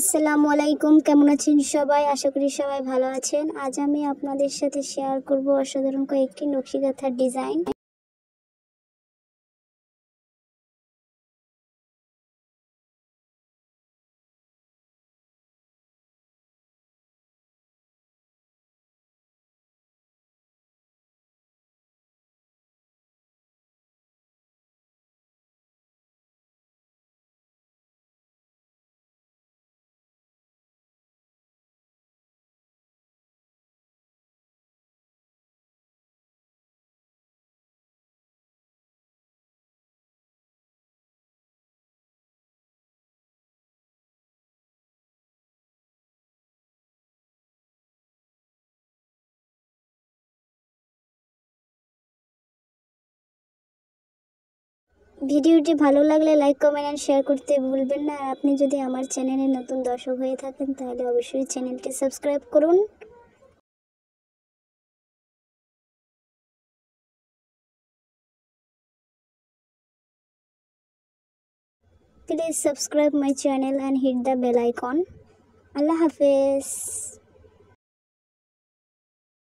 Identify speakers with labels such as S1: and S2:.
S1: আসসালামু আলাইকুম। কেমন আছেন সবাই? আশা করি সবাই ভালো আছেন। আজ আমি আপনাদের সাথে শেয়ার করব অসাধারণ কয়েকটি নকশিকাথার ডিজাইন ভিডিওটি ভালো লাগলে লাইক, কমেন্ট অ্যান্ড শেয়ার করতে ভুলবেন না আর আপনি যদি আমার চ্যানেলে নতুন দর্শক হয়ে থাকেন, তাহলে অবশ্যই চ্যানেলটি সাবস্ক্রাইব করুন Please subscribe my channel and hit the bell icon. Allah Hafiz.